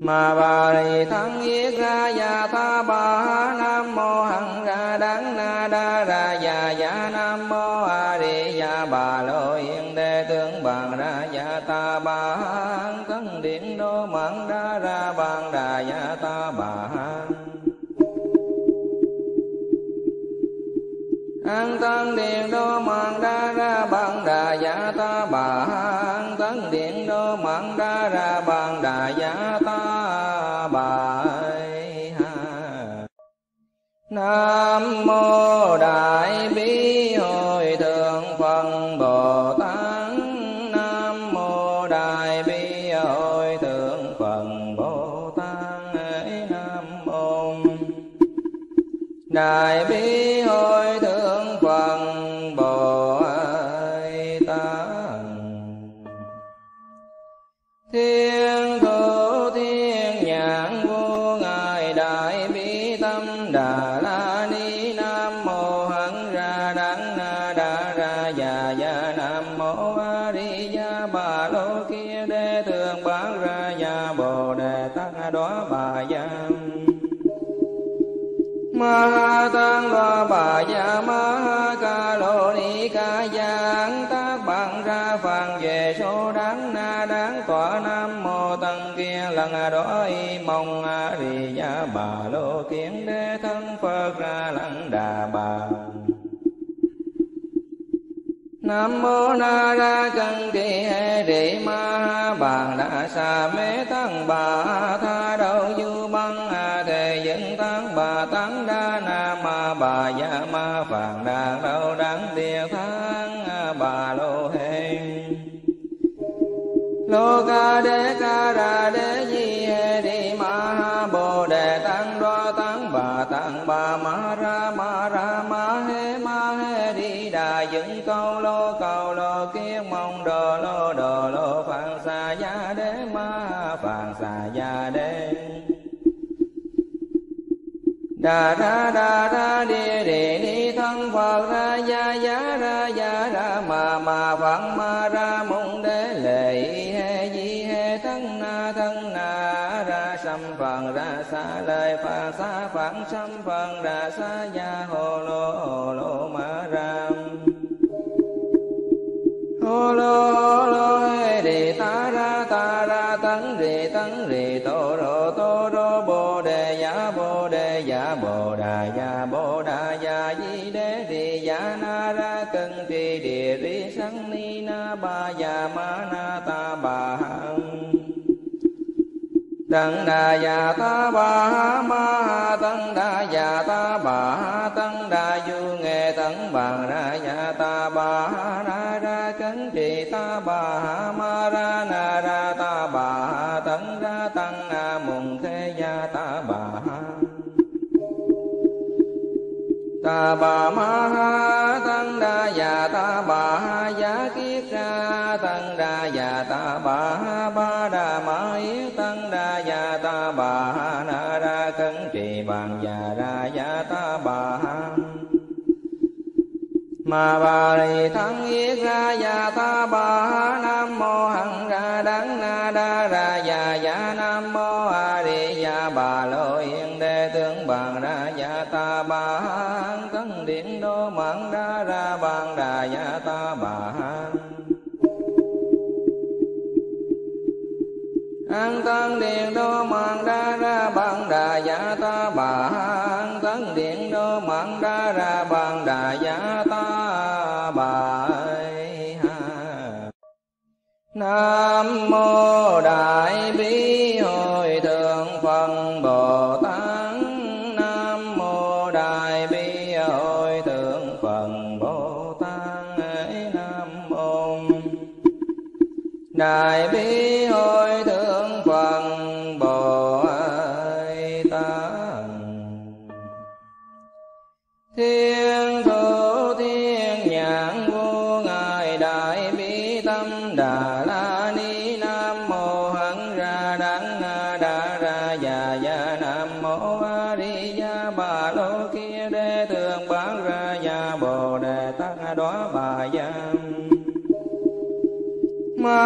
mà bà rì thắng yết ra già ta bà ha nam mô hằng ra đắng na đa ra già già nam mô a di già bà lô yên đề tướng bằng ra già ta bà ha mạn đa ra Bàn đà già ta bà an tân điện đô Mạng Đa ra bằng đà dạ ta bà an tân điện đô Mạng Đa ra bằng đà dạ ta bà nam mô đại bi đại bi ma ha tăng lo bà gia ma ha ca lô ni ca giang tác bằng ra phàn về số đáng na đáng tọa nam mô tăng kia lần đó y mong a di gia bà lô kiến đế thân phật ra lăng đà bà Nam mô Na Ra Cân Kỳ Hệ Đệ Ma bà đa Sa Mê Tăng Bà Tha đâu Du Băng Tăng Đa Na Ma Bà dạ Ma Phạn đà đâu Đắng Địa tháng à, Bà Lô Hê Lô Ca Đế Ca Ra Đế Di đà ra đà ra đi đi ni thân phật ra gia giá ra gia ra mà mà phật ma ra mong đế lệ he di he thân na thân na ra sam phật ra sa lời phật sa phật sam phật ra sa gia hồ lô hồ lô ma ram hồ lô hồ lô he đi ta ra ta ra tấn rì tấn rì tô rô đà ya bồ đà ya di đế rì ya na ra cân trì địa ri sanh ni na ba ya ma na ta bà hằng. Tấn đà già ta bà ma tăng tấn đà già ta bà tăng đa đà du nghệ tăng bằng ra già ta bà na ra ra cấn trì ta bà ma ra na ra ta bà ma ha tăng đa già ta bà ha giá kiết ra, tăng đa già ta bà ha ba đà ma yếu tăng đa già ta bà na ra cấn trì bàn già ra già ta bà ma bà ri thắng yết ra già ta bà nam mô hằng ra đắng na đa ra già già nam mô a di già bà lô bàn đa dạ ta bà tấn điện đô mạng đa ra bàn đà dạ ta bà an tăng điện đô mạng đa ra bằng đà dạ ta bà an tăng điện đô mạng đa ra bằng đà dạ ta bà nam mô đại bi đại bi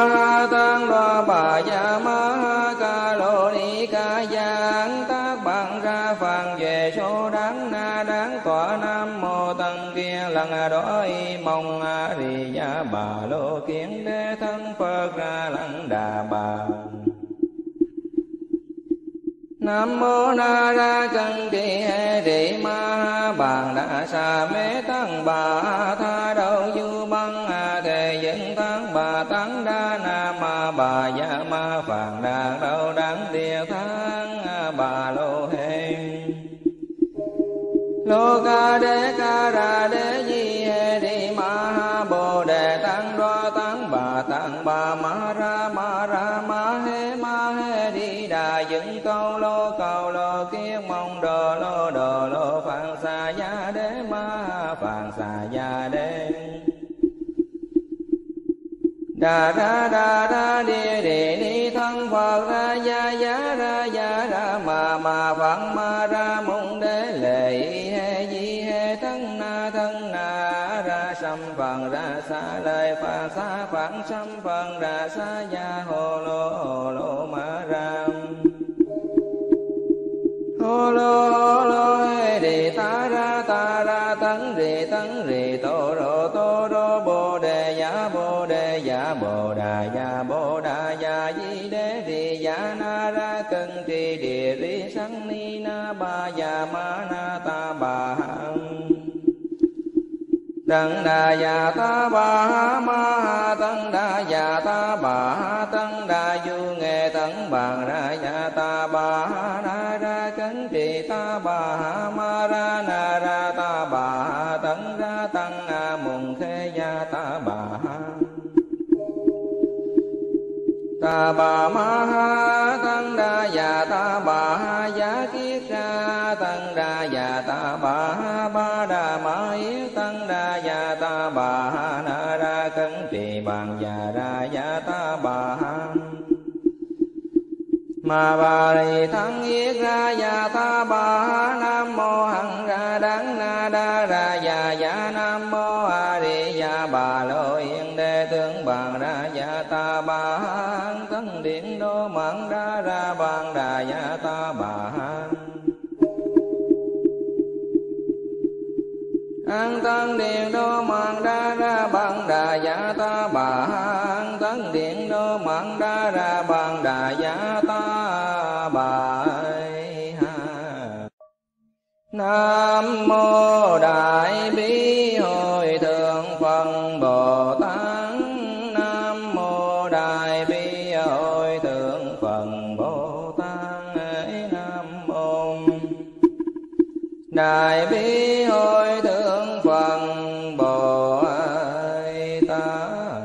ha tăng đoa bà gia ma ha ca lô ni ca giang tác bằng ra phàn về số đáng na đáng tọa nam mô tăng kia lần đói mong a di gia bà lô kiến đế thân phật ra lăng đà bà. Nam mô Na Ra Cân kỳ Hệ Rị Ma Bàn Đà Sa Mê Tăng Bà Tha đâu Du Băng Tăng Đa Na Ma Bà Dạ Ma phàn Đà đâu đáng Địa tháng Bà Lô Hê. Lô Ca Đế Ca Ra Đế Di hê đi Ma Ha Bồ Đề Tăng Đoa Tăng Bà Tăng Bà Ma Đà ra đà ra đi đề ni thân Phật ra ya ya ra ya ra ma ma Phật ma ra mong đế lệ he di he thân na thân na ra sam phần ra xa lời phật xa phật sam phần ra xa ya hồ lô hồ lô ma ra hồ lô hồ lô e đề đi ta ra ta ra tấn rì tấn rì tô rô tô rô bồ đà ya bồ đà ya di đế rì ya na ra cân trì địa ri sanh ni na ba ya ma na ta bà Tăng đà già ta bà ma tăng đà già ta bà tăng đà du nghệ tăng bàn ra già ta bà na ra cấn trì ta bà ma ra na ra ta bà ma ha, tăng đa già ta bà ha, giá kiết ra, tăng đa già ta bà ha, ba đà ma yết tăng đa già ta bà ha, na ra cấn trì bàn già ra già ta bà ha. Mà bà rì thắng yết ra già ta bà ha, nam mô hằng ra đắng na đa ra già già nam mô a di đà bà lô yên đề tướng bàn ra già ta bà ha tấn điện đô mạng đa ra bàn đà già ta bà an tăng điện đô mạng đa ra bằng đà giả ta bà an tăng điện đô mạng đa ra bằng đà giả ta bà nam mô đại bi đại bi hồi thượng phật bồ tát.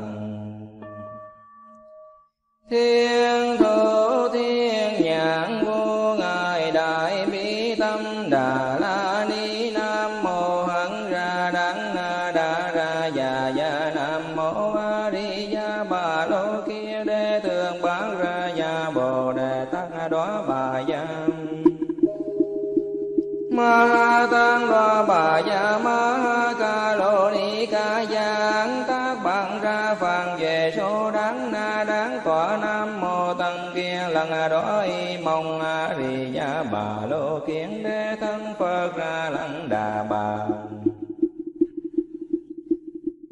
Thiên thủ thiên nhãn vô ngài đại bi tâm đà la ni nam mô hằng ra đắng đa ra già già nam mô a di đà bà lô kia đê thường bán ra già bồ đề tát ma ha tăng đoa bà ya ma ha ca lô ni ca giang tác bằng ra phàn về số đáng na đáng tọa nam mô tăng kia lần đói mong a di ya bà lô kiến đế thân phật ra lăng đà bà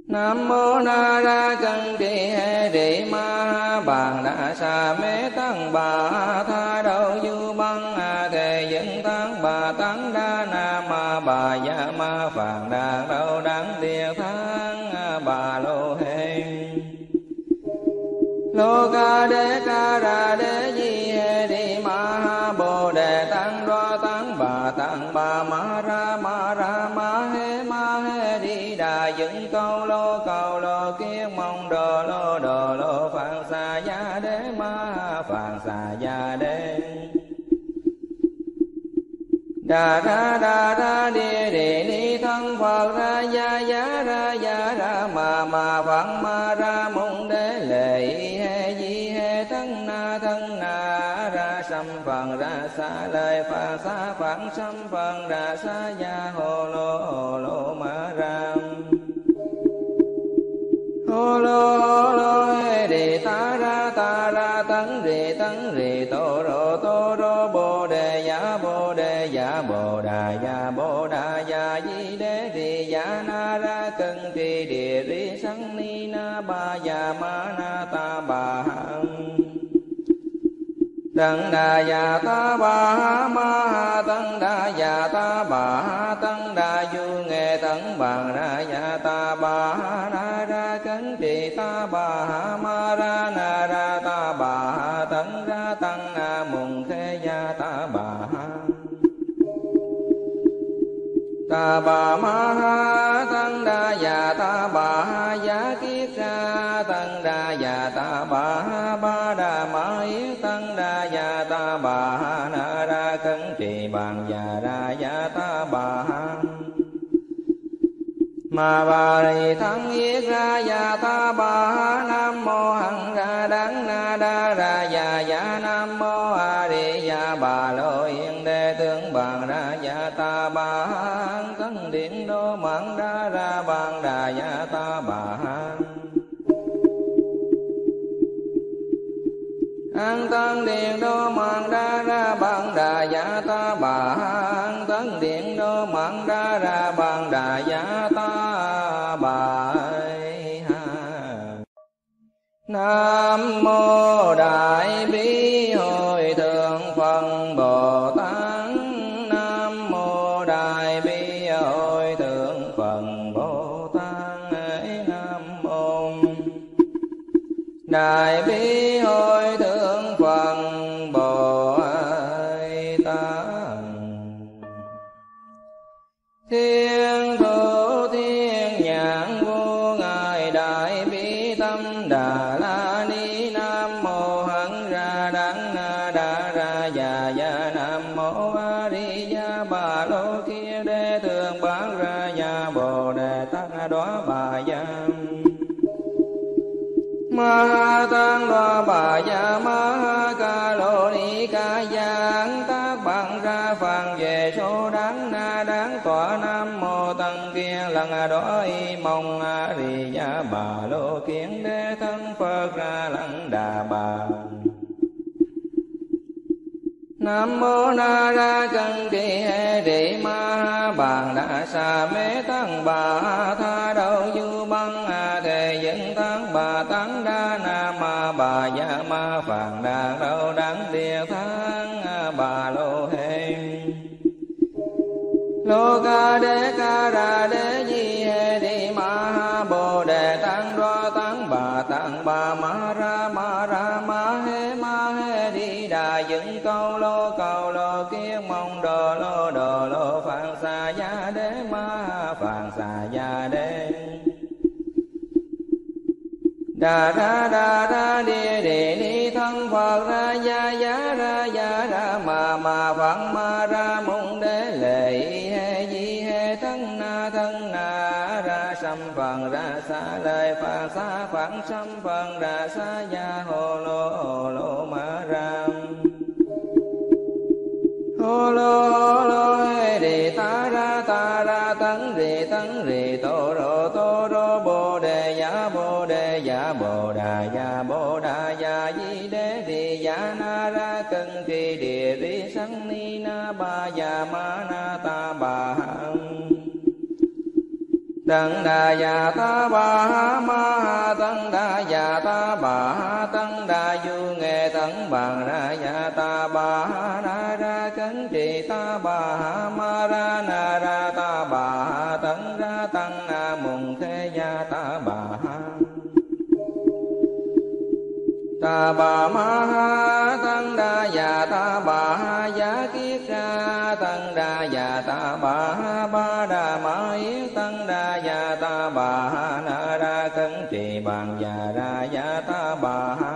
Nam mô Na Ra Cân đi Hệ đi Ma Bàn đa Sa Mê Tăng Bà Tha Đâu Du Băng A Thề dẫn Tăng Bà Tăng Bà Ya Ma Phạn Đà Đâu đáng Địa Thang Bà Lô Hê. Lô Ca đê Ca Ra đê Đà ra đà ra đi đi ni thân Phật ra gia ya ra gia ra mà mà phật ma ra môn đế lệ he di he thân na thân na ra sâm phần ra xa lời phật xa phật sâm phần ra xa gia hồ lô hồ lô ba ya ma na ta bà Tăng đà già ta bà ma tăng đà già ta bà tăng đà du nghệ tăng bàn ra già ta bà na ra ra cấn trì ta bà ma ra na ra ta ta bà ma ha, tăng đa già ta bà ha giá kiết ra, tăng đa già ta bà ha ba đà ma yết tăng đa già ta bà ha na ra cấn trì bàn già ra già ta bà ha. Mà bà rì thắng yết ra già ta bà ha nam mô hằng ra đắng na đa ra già già nam mô a di già bà lô yên đề tướng bàn ra già ta bà ha điện đô mạng đa ra bàn đà già ta bà an tăng điện đô mạng đa ra bàn đà giả ta bà an tăng điện đô mạng đa ra bàn đà giả ta bà nam mô đại bi đại bi bà ma ca lô ni ca giang tác bằng ra phàn về số đáng na đáng tọa nam mô tăng kia lần đó y mong a di gia bà lô kiến đế thân phật ra lăng đà bà Nam mô Na Ra Cân kỳ Hệ Rị Ma Bàn đa Sa Mê Tăng Bà Tha Đâu Du Băng Bà Ya Ma Phạn Đà Đâu đáng Địa Thang Bà Lô Hê Lô Ca Đế Ca Ra Đế Di hê Rị Ma Ha Bồ Đề Tăng Đoa Tăng Bà Tăng Bà Ma Ra Ma Ra Ma Hê Ma Hê Đi Đà Dựng Câu Lô cầu Lô Kiết Mong Đồ Lô Đồ Đà ra đà ra đi đề ni thân Phật ra gia ya ra gia ra mà mà Phật ma ra môn đế lệ he di he thân na thân na ra sâm phần ra xa lời phật xa phật sâm phần ra xa gia hồ lô hồ lô ma ra hồ lô ba ya ma na ta bà Tăng đà già ta bà ma tăng đà già ta bà tăng đà du nghệ tăng bằng ra già ta bà na ra cấn trì ta bà ma ra na ra ta bà ma ha tăng đa dạ già ta bà ha giá kiết ra tăng đa dạ già ta bà ha ba đà ma yết tăng đa dạ già ta bà ha na ra cấn trì bàn già ra già ta bà ha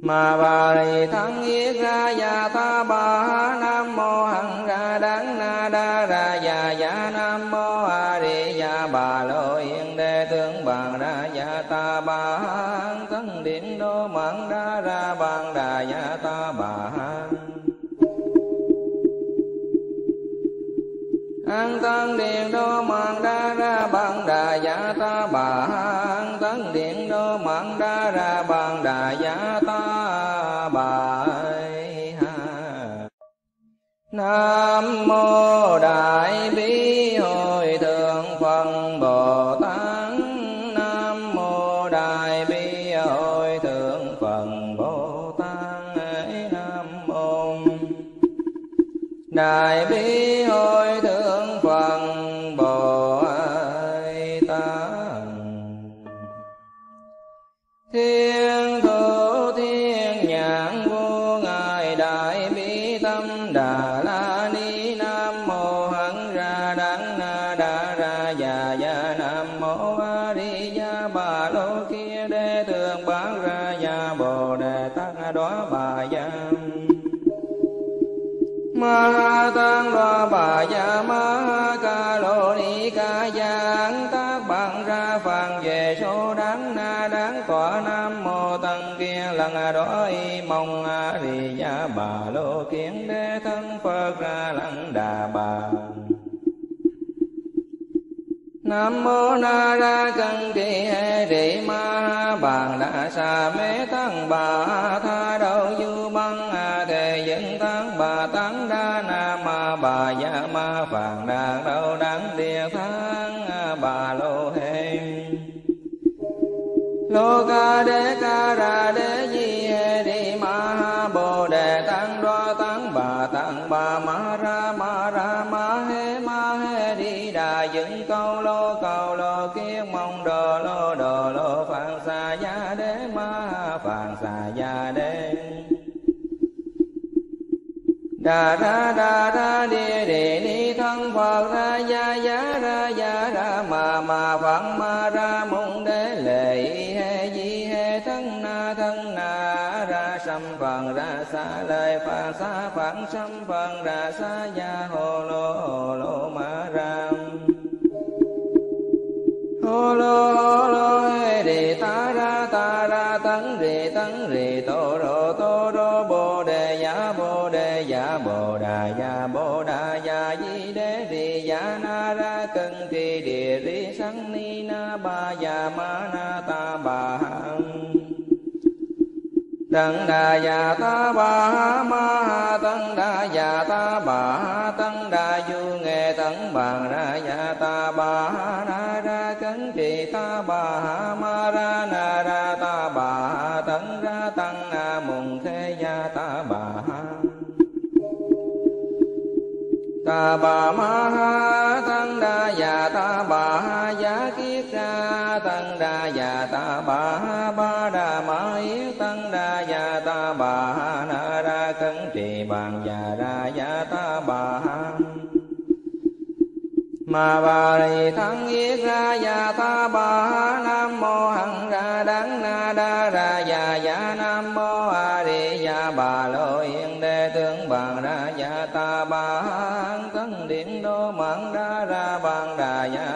mà bà rì thắng yết ra già ta bà ha nam mô hằng ra đắng na đa ra già già nam mô a di già bà lô yên đề tướng bàn ra già ta bà ha điện đô mạng đa ra bàn đà nhà ta bà an tăng điện đô mạng đa ra bàn đà giả ta bà an tăng điện đô mạng đa ra bàn đà giả ta bà nam mô đại bi đại bi hội thượng Nam mô Na Ra Cân Kỳ Hệ Rị Ma Ha Bàn đa Sa Mê Tăng Bà Tha Đâu Du Băng A Thề Dân Tăng Bà Tăng Đa Na Ma Bà Dạ Ma phàn đa Đâu Đắng Địa tháng Bà Lô Hê Lô Ca Đế Ca Ra Đế Di Hệ Rị Ma Ha Bồ Đề Tăng Đoa Tăng Bà Tăng Bà Ma Ra Ma Đà ra đà ra đi đề ni thân Phật ra gia ya ra gia ra mà mà Phật ma ra mong đế lệ he di he thân na thân na ra sâm phật ra xa lời phật xa phật sâm phật ra xa gia hồ lô hồ lô ma ra hồ lô hồ lô đề ta ra ta ra tấn rì tấn rì tô rô ba ya ma na ta bà Tăng đà già ta bà ma, tăng đà già ta bà, tăng đà du nghệ tăng bàn ra già ta bà. Na ra cấn trì ta bà ma, ra na ra ta bà, tăng ra tăng na mùng thế gia ta bà. Ta bà ma ha tăng đa già ta bà, giá kiết tăng đa già ta bà ba đà ma yết tăng đa già ta bà na ra cấn trì bàn già ra già ta bà. Ma mà bà rì thắng yết ra già ta bà. Nam mô hằng ra đắng na đa ra già già. Nam mô a di già bà. Lô yên đề tướng bàn ra già ta bà. Tấn điện đô mạng ra ra bàn đà già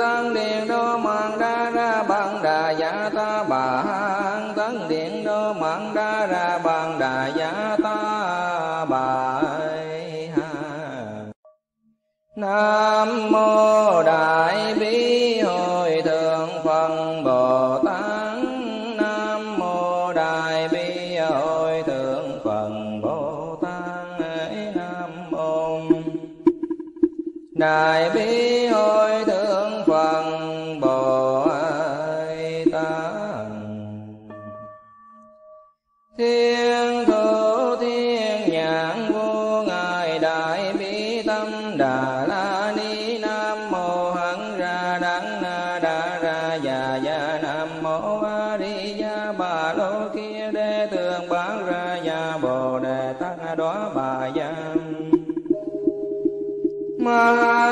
tăng điện đô mạng đa ra bằng đà dạ ta bà an tăng điện đô mạng đa ra bằng đà giả ta bà Nam mô đại bi hồi thượng Phật Bồ Tát. Nam mô đại bi hồi thượng Phật Bồ Tát. Nam mô đại bi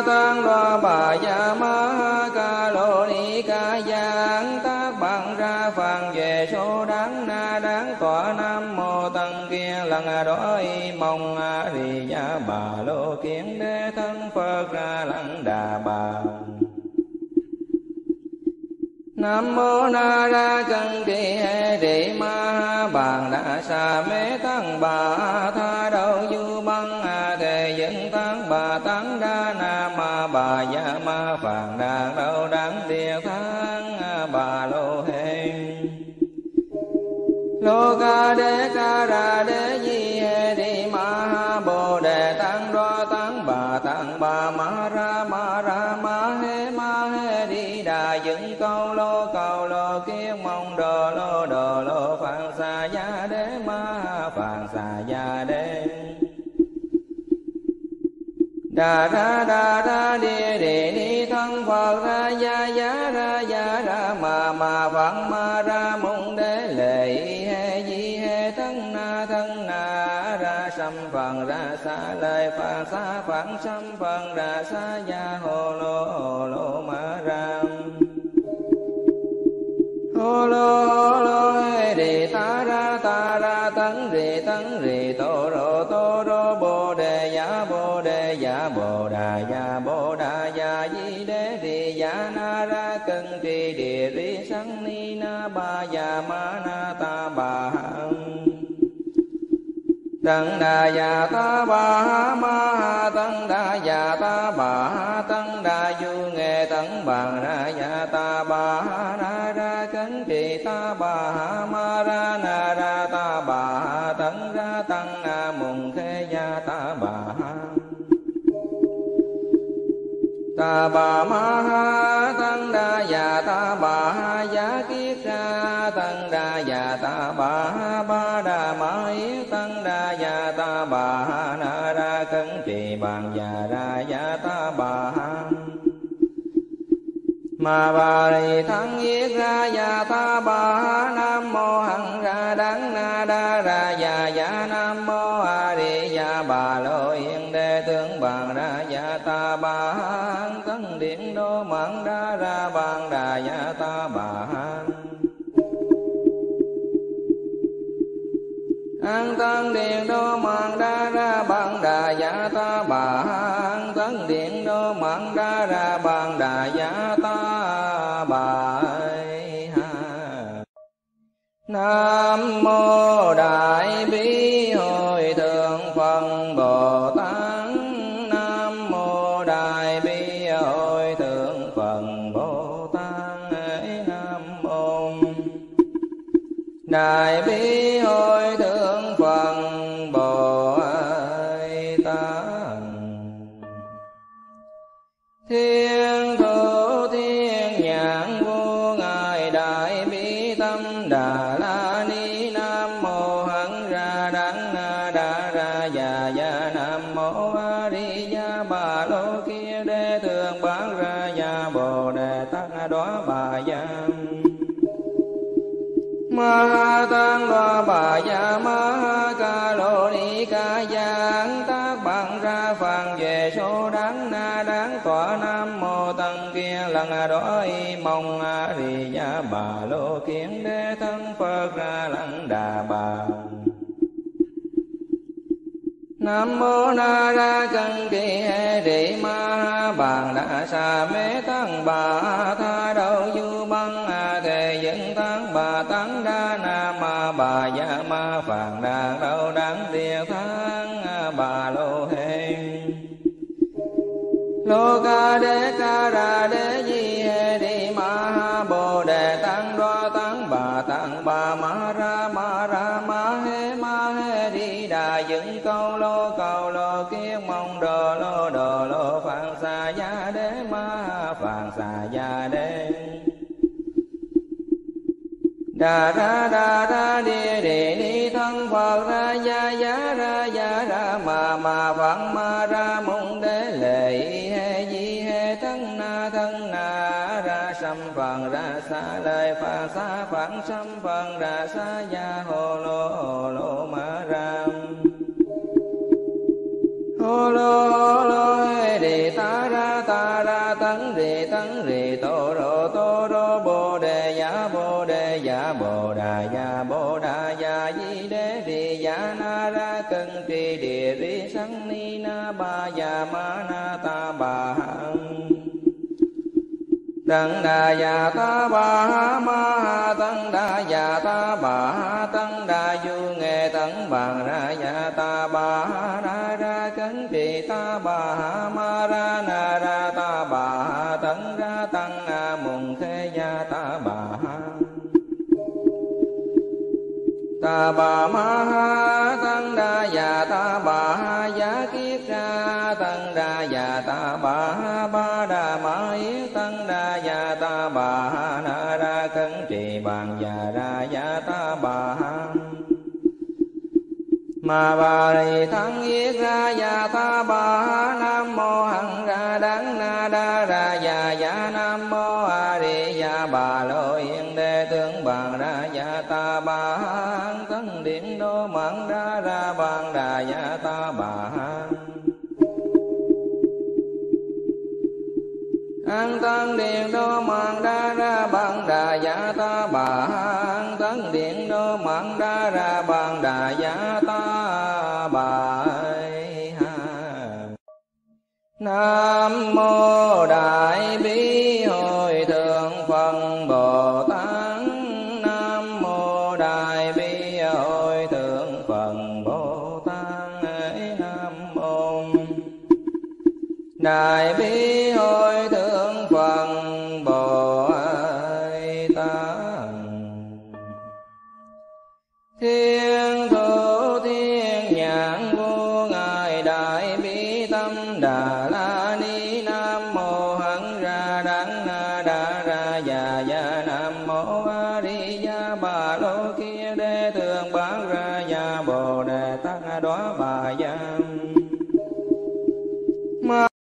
tăng đoa bà gia ma ha ca lô ni ca giang tác bằng ra phàn về số đáng na đáng tọa nam mô tăng kia lần đói mong a di gia bà lô kiến đế thân phật ra lăng đà bà Nam mô Na Ra Cân Kỳ Hệ Rị Ma Bàn đa Sa Mê Tăng Bà Tha đa Bà Gia Ma Phàn Đà Đâu Đắng Địa tháng Bà Lô Hê Lô Ca đê Ca Ra đê Di Đà ra đà ra đi địa ni thân Phật ra gia ya ra gia ra mà mà Phật ma ra mong đế lệ he di he thân na thân na ra sâm phần ra xa lời phật xa phạn sâm phần ra xa gia hồ lô hồ lô ma ra. Hồ lô hồ lô he đi ta ra ta ra tấn rì tấn rì tô rô tô rô bồ đà ya bồ đà ya di đế rì ya na ra cân trì địa ri sanh ni na ba ya ma na ta bà Tăng đà ya ta ba ma tăng đà ya ta bà tăng đà du nghệ tăng bằng ra ya ta ba na ra cấn trì ta ba bà ma ha tăng đa già ta bà ha giá kiết ra tăng đa già ta bà ha ba đà ma yết tăng đa già ta bà ha na ra cấn trì bàn già ra già ta bà ha mà bà rì thắng yết ra già ta bà ha nam mô hằng ra đắng na đa ra già già nam mô a di đà bà lô yên đề tướng bàn ra già ta bà ha điện đô mạng đa ra bàn đà già ta bà an. Tăng điện đô mạng đa ra bàn đà dạ ta bà an. Tăng điện đô mạng đa ra bàn đà dạ ta bà Nam mô đại bi đại bi tăng đói đó y mong a di đà bà lô kiến đế thân phật ra lăng đà bà. Nam mô na ra cân kỳ hệ rị ma bàn đa sa mê tăng bà tha đâu du băng a thề dân tăng bà tăng đa na ma bà ya ma phàn đa đâu đáng địa tháng à, bà lô hê lô ca đế ca ra đế di hê ni ma bồ đề tăng đoa tăng bà tăng bà ma ra ma ra ma hê ma hê đi đà dựng câu lô cầu lô kiết mong đồ lô đồ lô phạn xà gia đế ma phạn xà gia đế. Đà ra đà ra đi đi ni thân phật ra gia gia ra gia ra ma ma phật ma ra mong đế lệ phần ra xa lời pha xa phận xâm phần ra xa gia hồ lô hồ lô ma ram hồ lô hồ lô đi ta ra ta ra tấn rì tấn rì tô rô tô rô, bồ đề giả bồ đề giả bồ đà giả bồ đà giả di đế rì giả na ra, cân trì địa ri sanh ni na ba giả ma na Tăng đà già ta bà ma tăng đà già ta bà tăng đà du nghệ tăng bàn ra già ta bà ra ra cấn trì ta bà ma ra, na ra ta bà tăng ra tăng a mùng thế gia ta bà ta bà ma mà bà rì thắng yết ra già ta bà nam mô hằng ra đắng na đa ra già già nam mô a di già bà lô yên đề tướng bàn ra già ta bà ha tấn điện đô mạng ra ra bàn đà già ta bà an tăng điện đô mạng đa ra bằng đà giả ta bà an tăng điện đô mạng đa ra bằng đà giả ta bài nam mô đại bi hồi thượng phật bồ tát. Nam mô đại bi hồi thượng phật bồ tát. Nam mô đại bi